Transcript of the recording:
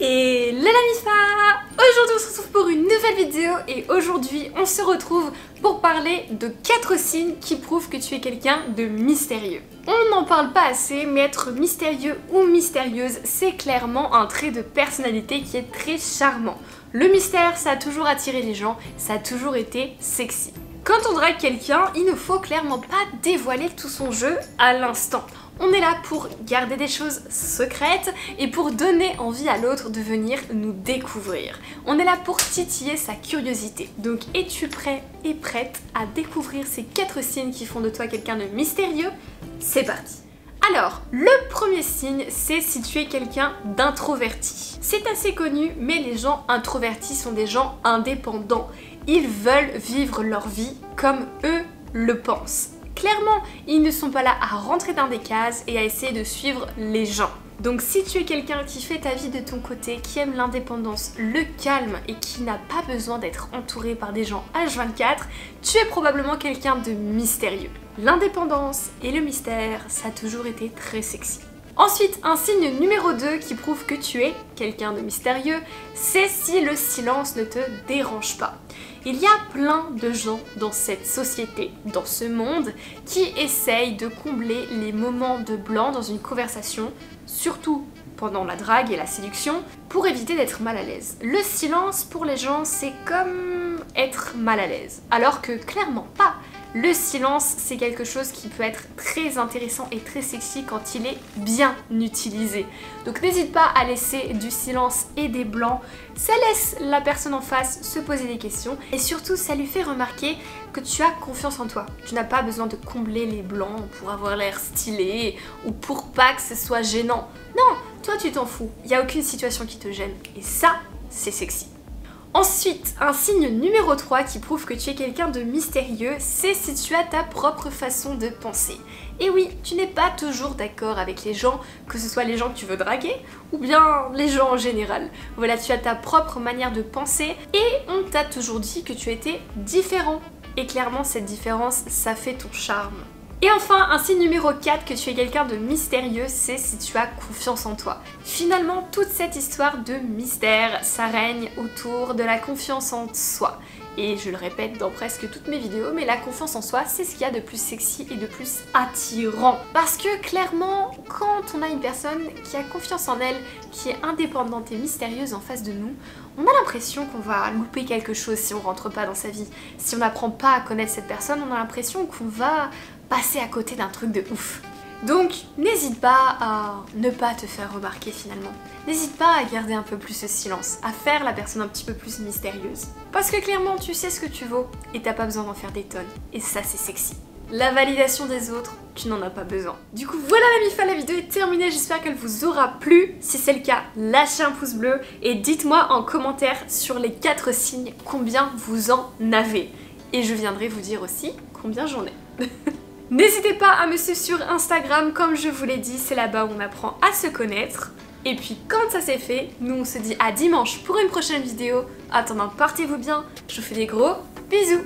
Et la Mifa Aujourd'hui on se retrouve pour une nouvelle vidéo et aujourd'hui on se retrouve pour parler de 4 signes qui prouvent que tu es quelqu'un de mystérieux. On n'en parle pas assez, mais être mystérieux ou mystérieuse, c'est clairement un trait de personnalité qui est très charmant. Le mystère, ça a toujours attiré les gens, ça a toujours été sexy. Quand on drague quelqu'un, il ne faut clairement pas dévoiler tout son jeu à l'instant. On est là pour garder des choses secrètes et pour donner envie à l'autre de venir nous découvrir. On est là pour titiller sa curiosité. Donc es-tu prêt et prête à découvrir ces quatre signes qui font de toi quelqu'un de mystérieux? C'est parti alors, le premier signe, c'est si tu es quelqu'un d'introverti. C'est assez connu, mais les gens introvertis sont des gens indépendants. Ils veulent vivre leur vie comme eux le pensent. Clairement, ils ne sont pas là à rentrer dans des cases et à essayer de suivre les gens. Donc si tu es quelqu'un qui fait ta vie de ton côté, qui aime l'indépendance, le calme et qui n'a pas besoin d'être entouré par des gens H24, tu es probablement quelqu'un de mystérieux. L'indépendance et le mystère, ça a toujours été très sexy. Ensuite, un signe numéro 2 qui prouve que tu es quelqu'un de mystérieux, c'est si le silence ne te dérange pas. Il y a plein de gens dans cette société, dans ce monde, qui essayent de combler les moments de blanc dans une conversation, surtout pendant la drague et la séduction, pour éviter d'être mal à l'aise. Le silence pour les gens, c'est comme être mal à l'aise, alors que clairement pas. Le silence, c'est quelque chose qui peut être très intéressant et très sexy quand il est bien utilisé. Donc n'hésite pas à laisser du silence et des blancs. Ça laisse la personne en face se poser des questions et surtout ça lui fait remarquer que tu as confiance en toi. Tu n'as pas besoin de combler les blancs pour avoir l'air stylé ou pour pas que ce soit gênant. Non, toi tu t'en fous. Il n'y a aucune situation qui te gêne et ça, c'est sexy. Ensuite, un signe numéro 3 qui prouve que tu es quelqu'un de mystérieux, c'est si tu as ta propre façon de penser. Et oui, tu n'es pas toujours d'accord avec les gens, que ce soit les gens que tu veux draguer ou bien les gens en général. Voilà, tu as ta propre manière de penser et on t'a toujours dit que tu étais différent. Et clairement, cette différence, ça fait ton charme. Et enfin, un signe numéro 4 que tu es quelqu'un de mystérieux, c'est si tu as confiance en toi. Finalement, toute cette histoire de mystère, ça règne autour de la confiance en soi. Et je le répète dans presque toutes mes vidéos, mais la confiance en soi, c'est ce qu'il y a de plus sexy et de plus attirant. Parce que clairement, quand on a une personne qui a confiance en elle, qui est indépendante et mystérieuse en face de nous, on a l'impression qu'on va louper quelque chose si on rentre pas dans sa vie. Si on n'apprend pas à connaître cette personne, on a l'impression qu'on va passer à côté d'un truc de ouf. Donc n'hésite pas à ne pas te faire remarquer finalement. N'hésite pas à garder un peu plus ce silence, à faire la personne un petit peu plus mystérieuse. Parce que clairement tu sais ce que tu vaux et t'as pas besoin d'en faire des tonnes. Et ça c'est sexy. La validation des autres, tu n'en as pas besoin. Du coup voilà la mifa, la vidéo est terminée, j'espère qu'elle vous aura plu. Si c'est le cas, lâchez un pouce bleu et dites-moi en commentaire sur les 4 signes combien vous en avez. Et je viendrai vous dire aussi combien j'en ai. N'hésitez pas à me suivre sur Instagram, comme je vous l'ai dit, c'est là-bas où on apprend à se connaître. Et puis quand ça c'est fait, nous on se dit à dimanche pour une prochaine vidéo. Attendant, portez-vous bien, je vous fais des gros bisous